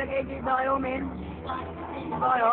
Ano ba, nag-enjoy ba kayo,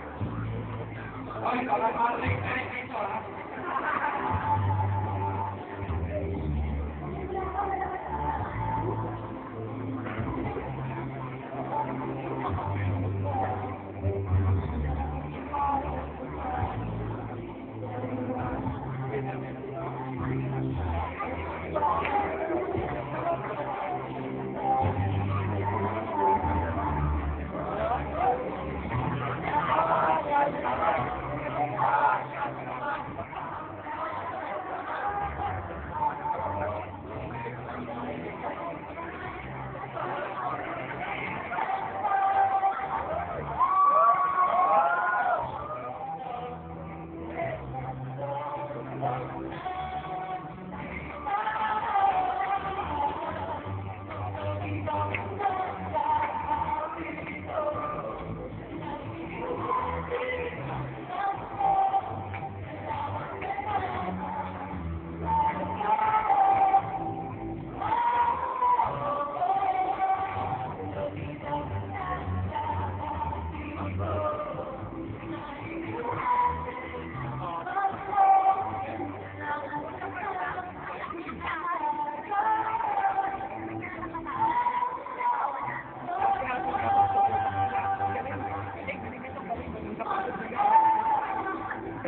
Thank you.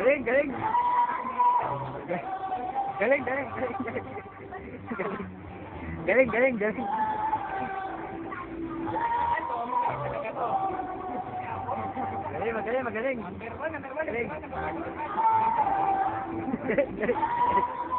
Galing. Galing, galing, galing, galing. Galing, galing, galing. Galing, magaling, magaling. Galing. Galing.